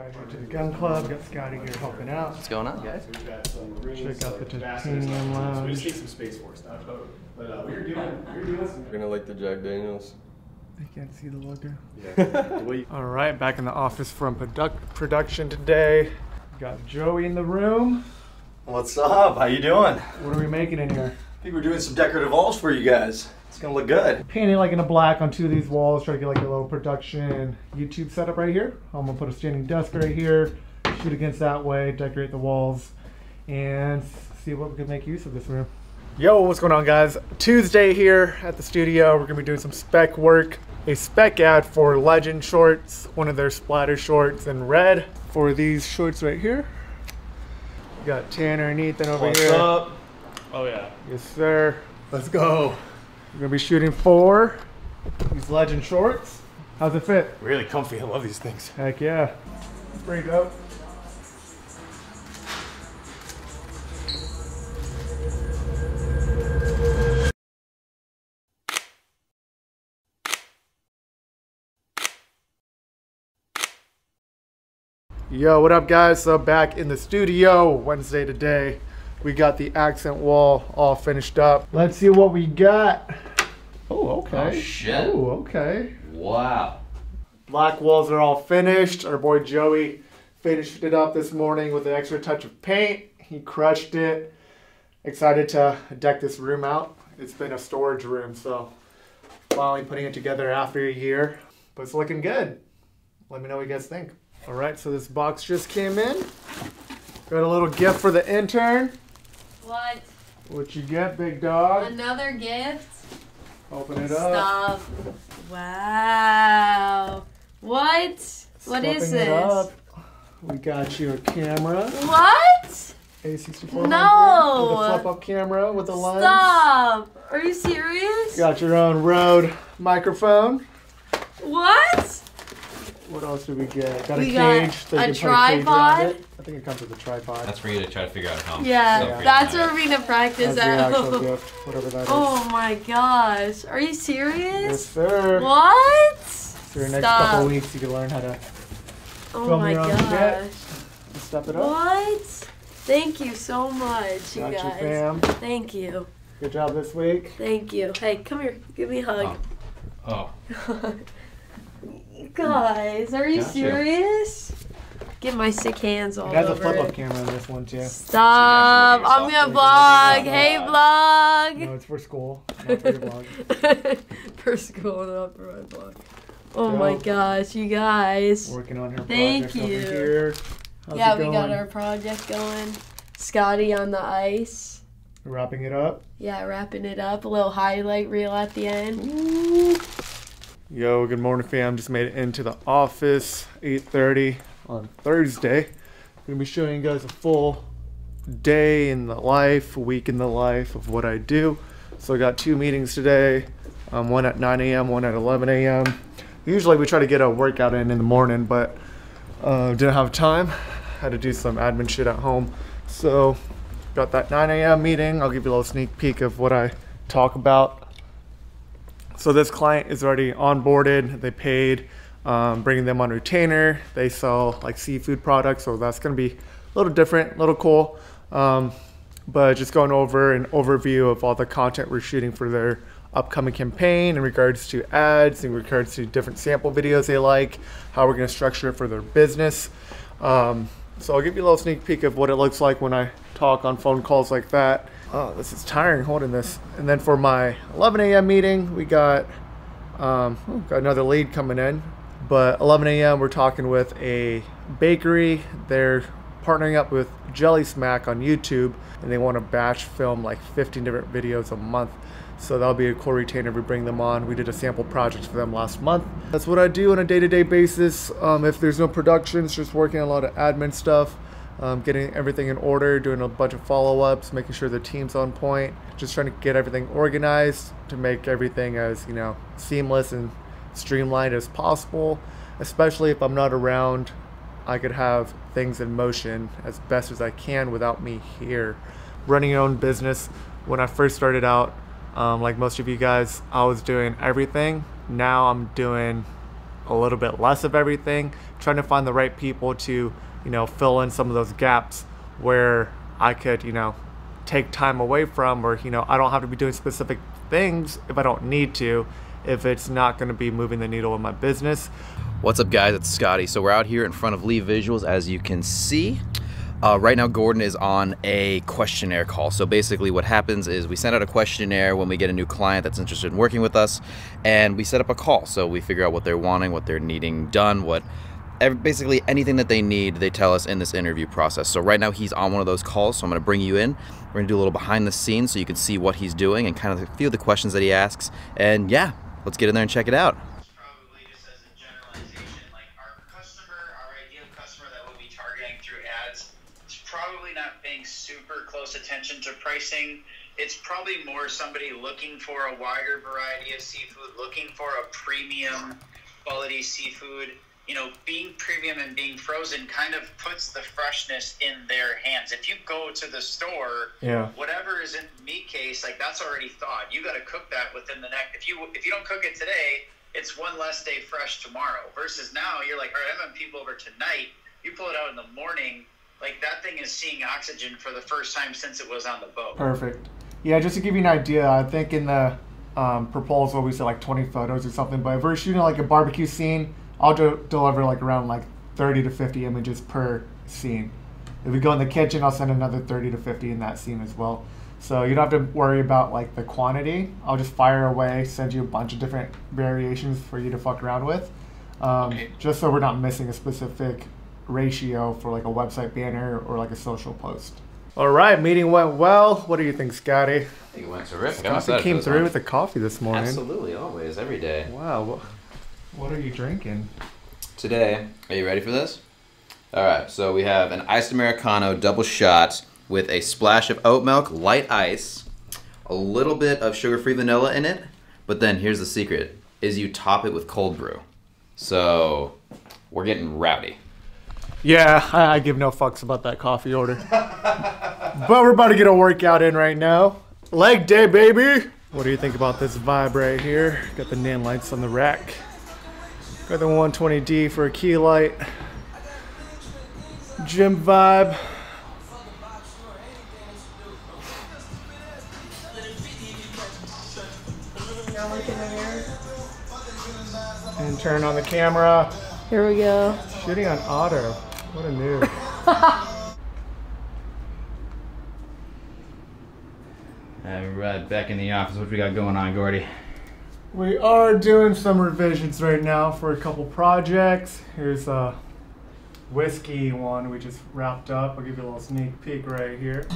Right here to the gun club. Got Scotty here helping out. What's going on, guys? We've got some rooms, Check out the some titanium ambassadors, So we lounge. just need some space for stuff. But uh, we were doing, we were doing some. You're gonna like the Jack Daniels. I can't see the logo. Yeah. All right, back in the office from produc- production today. Got Joey in the room. What's up? How you doing? What are we making in here? I think we're doing some decorative walls for you guys. It's gonna look good. Painted like in a black on two of these walls. Try to get like a little production YouTube setup right here. I'm gonna put a standing desk right here. Shoot against that way. Decorate the walls, and see what we can make use of this room. Yo, what's going on, guys? Tuesday here at the studio. We're gonna be doing some spec work. A spec ad for Legend Shorts, one of their splatter shorts in red for these shorts right here. We got Tanner and Ethan over What's here. up? Oh yeah. Yes, sir. Let's go. We're gonna be shooting for these legend shorts. How's it fit? Really comfy. I love these things. Heck yeah. Pretty dope. Yo, what up, guys? So, back in the studio Wednesday today. We got the accent wall all finished up. Let's see what we got. Oh, okay. Oh, shit. Oh, okay. Wow. Black walls are all finished. Our boy Joey finished it up this morning with an extra touch of paint. He crushed it. Excited to deck this room out. It's been a storage room, so finally putting it together after a year. But it's looking good. Let me know what you guys think. All right, so this box just came in. Got a little gift for the intern. What? What you get, big dog? Another gift? Open it up. Stop. Wow. What? What is Flipping it this? up. We got you a camera. What? A6400 No. with a flip up camera with a lens. Stop. Are you serious? Got your own Rode microphone. What? What else did we get? Got a We cage. got so you a can put cage tripod. it. I think it comes with a tripod. That's for you to try to figure out how. Yeah, stuff that's you're where we're gonna practice That's the actual at. gift, whatever that is. Oh my gosh. Are you serious? Yes, serious? sir. What? For your next Stop. couple weeks, you can learn how to Oh Film my your own gosh. shit. step it up. What? Thank you so much, you Got you, guys. fam. Thank you. Good job this week. Thank you. Hey, come here. Give me a hug. Oh. oh. Guys, are you Gotcha. serious? Get my sick hands all It has a over flip up it. camera in this one too. Stop! So I'm gonna vlog. Hey, at vlog. No, it's for school, not for your vlog. for school, not for my vlog. Oh my Dope. gosh, you guys. Working on her Thank project over you. here. How's yeah, it we got our project going. Scotty on the ice. Wrapping it up. Yeah, wrapping it up. A little highlight reel at the end. Yo, good morning, fam. Just made it into the office. 8:30 on Thursday. Gonna be showing you guys a full day in the life, week in the life of what I do. So I got two meetings today. Um, one at 9 a.m., one at 11 a.m. Usually we try to get a workout in in the morning, but uh, didn't have time. Had to do some admin shit at home. So got that 9 a.m. meeting. I'll give you a little sneak peek of what I talk about so this client is already onboarded. They paid, um, bringing them on retainer. They sell like seafood products, so that's gonna be a little different, a little cool. Um, but just going over an overview of all the content we're shooting for their upcoming campaign in regards to ads, in regards to different sample videos they like, how we're gonna structure it for their business. Um, so I'll give you a little sneak peek of what it looks like when I talk on phone calls like that. Oh, this is tiring holding this. And then for my 11 a.m. meeting, we got um, got another lead coming in. But 11 a.m. we're talking with a bakery. They're partnering up with Jellysmack on YouTube, and they want to batch film like 15 different videos a month. So that'll be a core retainer. if We bring them on. We did a sample project for them last month. That's what I do on a day-to-day basis. Um, if there's no productions, just working a lot of admin stuff um, getting everything in order, doing a bunch of follow ups, making sure the team's on point, just trying to get everything organized to make everything as you know seamless and streamlined as possible. Especially if I'm not around, I could have things in motion as best as I can without me here. Running your own business, when I first started out, um, like most of you guys, I was doing everything. Now I'm doing a little bit less of everything trying to find the right people to, you know, fill in some of those gaps where I could, you know, take time away from, or, you know, I don't have to be doing specific things if I don't need to, if it's not going to be moving the needle in my business. What's up, guys? It's Scotty. So we're out here in front of Ly Visuals, as you can see. Uh, right now, Gordon is on a questionnaire call. So basically, what happens is we send out a questionnaire when we get a new client that's interested in working with us, and we set up a call. So we figure out what they're wanting, what they're needing done, what basically anything that they need, they tell us in this interview process. So right now, he's on one of those calls. So I'm going to bring you in. We're going to do a little behind the scenes so you can see what he's doing and kind of feel the questions that he asks. And yeah, let's get in there and check it out. a super close attention to pricing. It's probably more somebody looking for a wider variety of seafood, looking for a premium quality seafood. You know, being premium and being frozen kind of puts the freshness in their hands. If you go to the store, Yeah. whatever is in meat case, like that's already thawed. You got to cook that within the next. If you if you don't cook it today, it's one less day fresh tomorrow. Versus now, you're like, all right, I'm having people over tonight. You pull it out in the morning, like that thing is seeing oxygen for the first time since it was on the boat. Perfect. Yeah, just to give you an idea, I think in the um, proposal we said like 20 photos or something, but if we're shooting like a barbecue scene, I'll do- deliver like around like 30 to 50 images per scene. If we go in the kitchen, I'll send another 30 to 50 in that scene as well. So you don't have to worry about like the quantity. I'll just fire away, send you a bunch of different variations for you to fuck around with, um, Okay. just so we're not missing a specific ratio for like a website banner or like a social post. All right, meeting went well. What do you think, Scotty? I think it went terrific. Scotty came through one. with the coffee this morning. Absolutely, always, every day. Wow. What, are you drinking? Today, are you ready for this? All right, so we have an iced Americano double shot with a splash of oat milk, light ice, a little bit of sugar-free vanilla in it, but then here's the secret, is you top it with cold brew. So, we're getting rowdy. Yeah, I, I give no fucks about that coffee order. but we're about to get a workout in right now. Leg day, baby. What do you think about this vibe right here? Got the Nanlites on the rack. Got the 120D for a key light. Gym vibe. Now look in the mirror. And turn on the camera. Here we go. Shooting on auto. What a noob. All right, back in the office. What we got going on, Gordy? We are doing some revisions right now for a couple projects. Here's a whiskey one we just wrapped up. I'll give you a little sneak peek right here.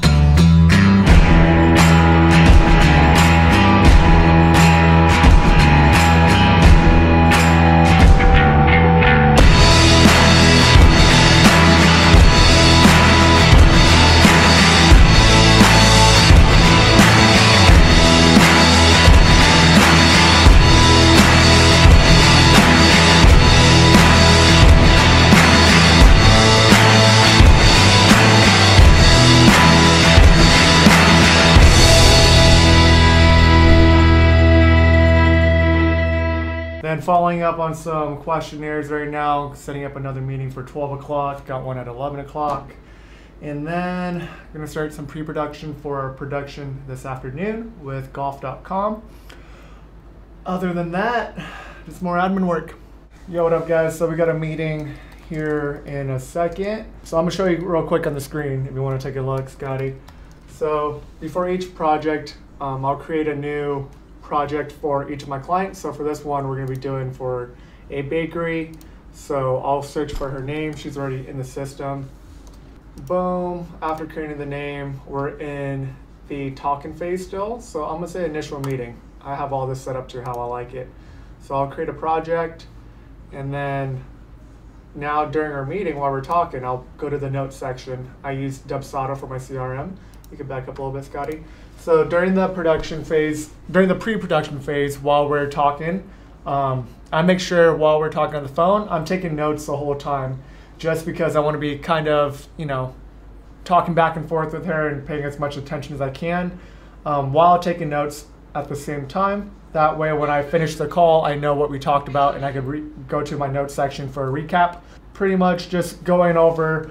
Up on some questionnaires right now, setting up another meeting for 12 o'clock. Got one at 11 o'clock. And then I'm gonna start some pre-production for our production this afternoon with golf.com. Other than that, just more admin work. Yo, what up guys? So we got a meeting here in a second. So I'm gonna show you real quick on the screen if you wanna take a look, Scotty. So before each project, um, I'll create a new project for each of my clients. So for this one, we're gonna be doing for a bakery. So I'll search for her name. She's already in the system. Boom. After creating the name, we're in the talking phase still. So I'm gonna say initial meeting. I have all this set up to how I like it. So I'll create a project and then now during our meeting while we're talking, I'll go to the notes section. I use Dubsado for my CRM. You can back up a little bit, Scotty. So during the production phase, during the pre-production phase, while we're talking, um, I make sure while we're talking on the phone, I'm taking notes the whole time, just because I want to be kind of, you know, talking back and forth with her and paying as much attention as I can, um, while taking notes at the same time. That way, when I finish the call, I know what we talked about, and I could go to my notes section for a recap. pretty much just going over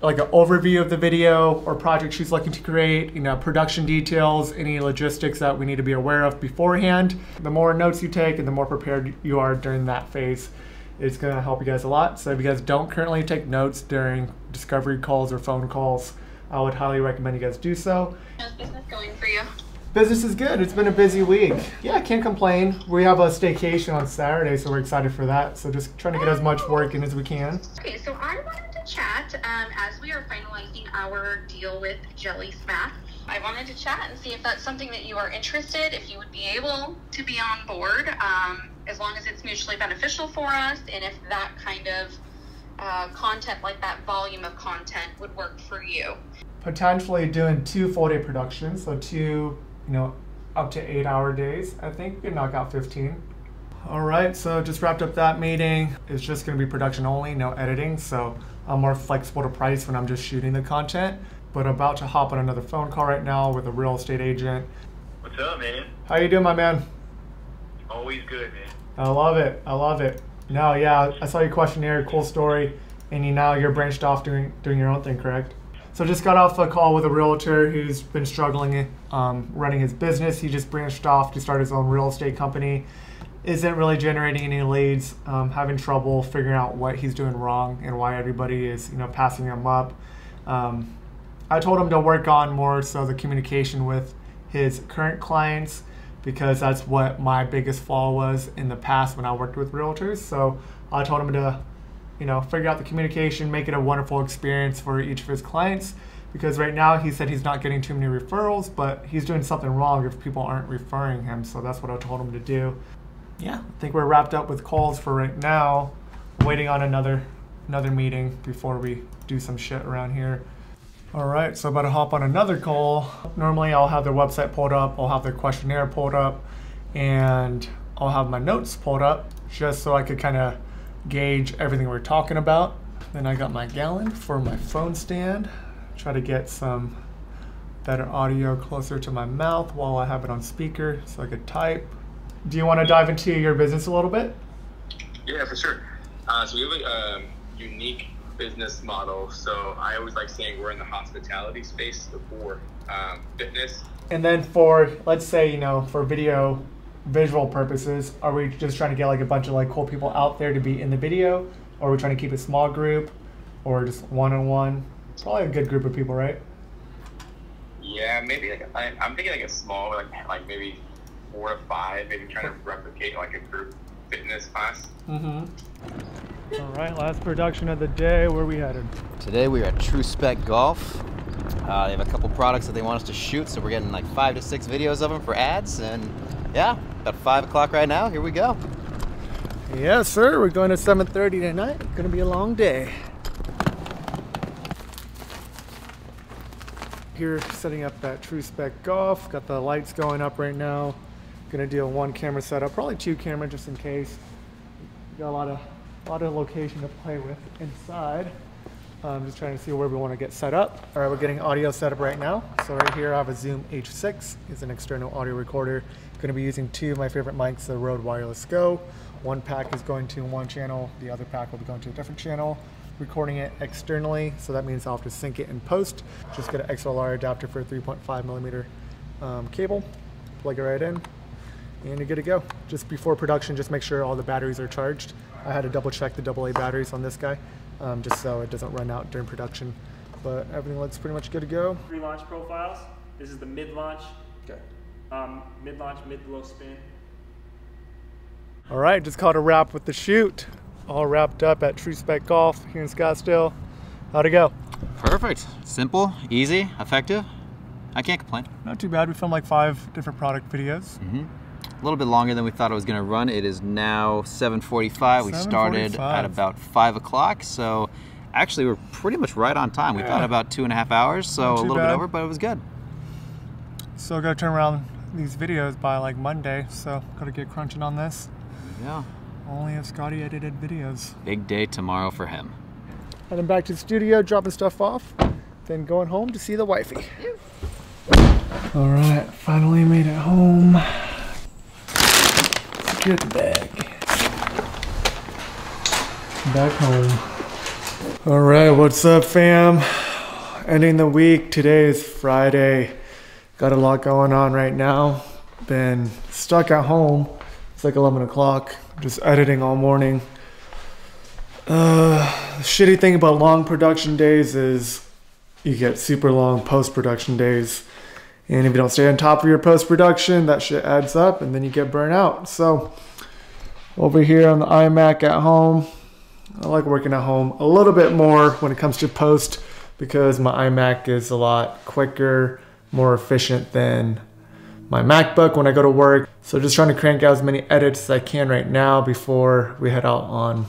like an overview of the video or project she's looking to create, you know, production details, any logistics that we need to be aware of beforehand. The more notes you take and the more prepared you are during that phase, it's going to help you guys a lot. So if you guys don't currently take notes during discovery calls or phone calls, I would highly recommend you guys do so. How's business going for you? Business is good. It's been a busy week. Yeah, I can't complain. We have a staycation on Saturday, so we're excited for that. So just trying to get as much work in as we can. Okay, so I wanted to chat um, as we are finalizing our deal with Jelly Smack. I wanted to chat and see if that's something that you are interested, if you would be able to be on board, um, as long as it's mutually beneficial for us, and if that kind of uh, content, like that volume of content, would work for you. Potentially doing two full day productions, so two, you know, up to eight hour days. I think we can knock out 15. All right, so just wrapped up that meeting. It's just gonna be production only, no editing. So I'm more flexible to price when I'm just shooting the content. But about to hop on another phone call right now with a real estate agent. What's up, man? How you doing, my man? Always good, man. I love it. I love it. No, yeah, I saw your questionnaire, cool story, and you now you're branched off doing doing your own thing, correct? So just got off a call with a realtor who's been struggling um, running his business. He just branched off to start his own real estate company. Isn't really generating any leads. Um, having trouble figuring out what he's doing wrong and why everybody is you know passing him up. Um, I told him to work on more so the communication with his current clients because that's what my biggest flaw was in the past when I worked with realtors. So I told him to, you know, figure out the communication, make it a wonderful experience for each of his clients. Because right now he said he's not getting too many referrals, but he's doing something wrong if people aren't referring him. So that's what I told him to do. Yeah, I think we're wrapped up with calls for right now. Waiting on another another meeting before we do some shit around here. All right, so about to hop on another call. Normally, I'll have their website pulled up, I'll have their questionnaire pulled up, and I'll have my notes pulled up just so I could kind of gauge everything we're talking about. Then I got my gallon for my phone stand. Try to get some better audio closer to my mouth while I have it on speaker so I could type. Do you want to dive into your business a little bit? Yeah, for sure. Uh, so we have a um, unique business model. So I always like saying we're in the hospitality space for um, fitness. And then for let's say you know for video visual purposes, are we just trying to get like a bunch of like cool people out there to be in the video, or are we trying to keep a small group, or just one on one? Probably a good group of people, right? Yeah, maybe like I, I'm thinking like a small, like like maybe four to five, maybe trying to replicate like a group fitness class. Mm-hmm. All right, last production of the day. Where we headed? Today we are at True Spec Golf. Uh, they have a couple products that they want us to shoot, so we're getting like five to six videos of them for ads. And yeah, about five o'clock right now. Here we go. Yes, sir. We're going to 7:30 tonight. It's Gonna be a long day. Here, setting up that True Spec Golf. Got the lights going up right now. Gonna do a one camera setup, probably two camera just in case. Got a lot of a lot of location to play with inside. I'm just trying to see where we want to get set up. All right, we're getting audio set up right now. So right here I have a Zoom H6. It's an external audio recorder. Going to be using two of my favorite mics, the Rode Wireless Go. One pack is going to one channel, the other pack will be going to a different channel. Recording it externally, so that means I'll have to sync it in post. Just get an XLR adapter for a 3.5 millimeter um, cable, plug it right in, and you're good to go. Just before production, just make sure all the batteries are charged. I had to double check the AA batteries on this guy, um, just so it doesn't run out during production. But everything looks pretty much good to go. Three launch profiles. This is the mid launch, Okay. um, mid launch, mid low spin. All right, just called a wrap with the shoot. All wrapped up at True Spec Golf here in Scottsdale. How'd it go? Perfect. Simple, easy, effective. I can't complain. Not too bad. We filmed like five different product videos. A little bit longer than we thought it was going to run. It is now 7:45. We started at about five o'clock, so actually we're pretty much right on time. We thought about two and a half hours, so a little bad. bit over, but it was good. So gotta turn around these videos by like Monday. So gotta get crunching on this. Yeah, Only if Scotty edited videos. big day tomorrow for him. And then back to the studio, dropping stuff off. Then going home to see the wifey. All right, finally made it home. Bag. Back home. All right, what's up, fam? Ending the week. Today is Friday. Got a lot going on right now. Been stuck at home. It's like 11 o'clock. Just editing all morning. Uh, the shitty thing about long production days is you get super long post production days. And if you don't stay on top of your post production, that shit adds up and then you get burnt out. So, over here on the iMac at home, I like working at home a little bit more when it comes to post because my iMac is a lot quicker, more efficient than my MacBook when I go to work. So just trying to crank out as many edits as I can right now before we head out on,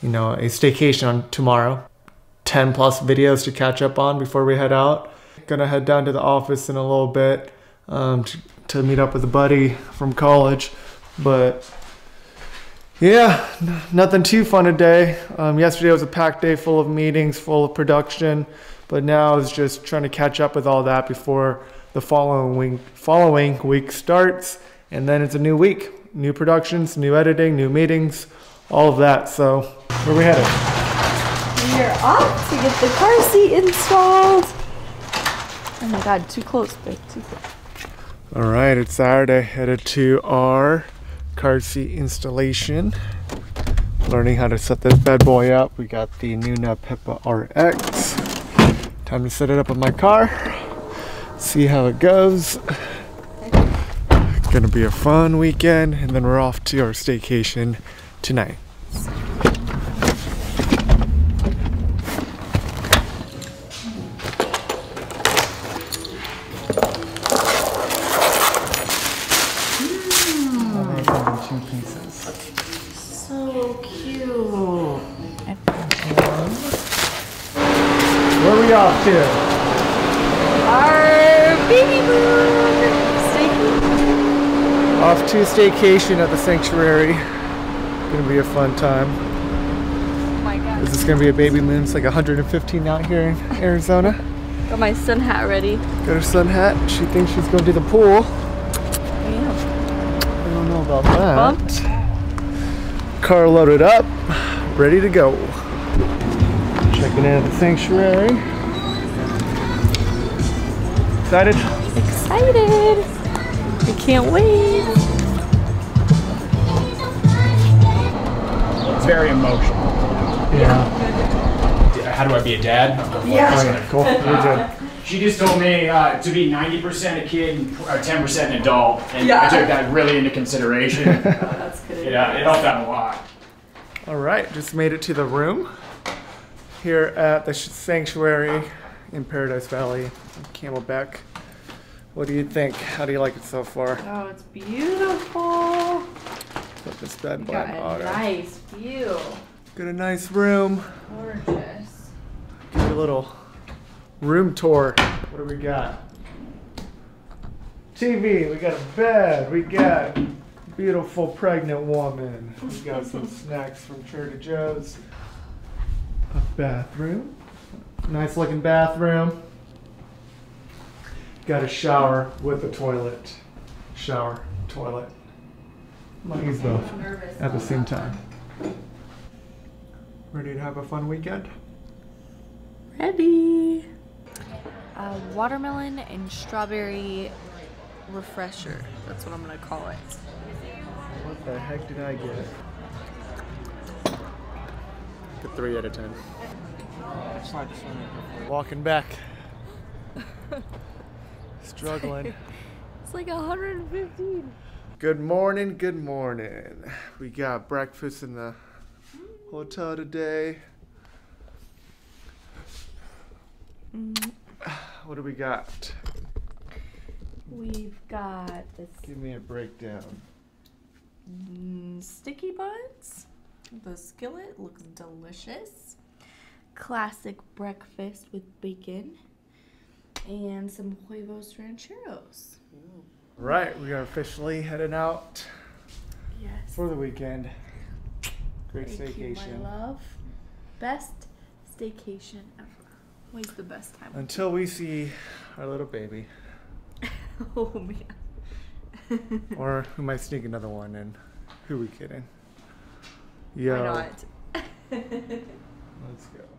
you know, a staycation on tomorrow. 10 plus videos to catch up on before we head out. Gonna head down to the office in a little bit um, to, to meet up with a buddy from college. But yeah, nothing too fun today. Um, yesterday was a packed day full of meetings, full of production, but now is just trying to catch up with all that before the following week, following week starts, and then it's a new week, new productions, new editing, new meetings, all of that. So where we headed? We are off to get the car seat installed. Oh my god, too close, babe. Too close. All right, it's Saturday. Headed to our car seat installation. Learning how to set this bad boy up. We got the Nuna Pippa RX. Time to set it up in my car. See how it goes. Gonna be a fun weekend, and then we're off to our staycation tonight. Two pieces. So cute. Where are we off to? Our baby moon. Stay Off to staycation at the sanctuary. Gonna be a fun time. Oh my god. Is this gonna be a baby moon? It's like 115 out here in Arizona. Got my sun hat ready. Got her sun hat. She thinks she's going to do the pool. Damn. I don't know about that. Bumped. Car loaded up, ready to go. Checking in at the sanctuary. Excited? Excited. I can't wait. It's very emotional. Yeah. How do I be a dad? Okay, cool. You're good. She just told me uh, to be 90% a kid and or 10% an adult, and I took that really into consideration. That's good. it, uh, it helped out a lot. All right, just made it to the room here at the sanctuary in Paradise Valley, Camelback. What do you think? How do you like it so far? Oh, it's beautiful. Put this bad We boy got in a order. nice view. Got a nice room. Gorgeous. Give you a little room tour. What do we got? TV. We got a bed. We got beautiful pregnant woman. We got some snacks from Trader Joe's. A bathroom. Nice looking bathroom. Got a shower with a toilet. Shower, toilet. Might use both at the same time. Ready to have a fun weekend? Ready. Uh, watermelon and strawberry refresher. That's what I'm gonna call it. What the heck did I get? A three out of ten. Walking back. Struggling. It's like 115. Good morning, good morning. We got breakfast in the hotel today. What do we got? We've got this Give me a breakdown. mm, sticky buns. The skillet looks delicious. Classic breakfast with bacon and some huevos rancheros. Right, we are officially heading out Yes. for the weekend. Great Thank you, my love. Best staycation ever. Always the best time. Until we see our little baby. oh man. Or we might sneak another one in. Who are we kidding? Yeah. Why not? Let's go.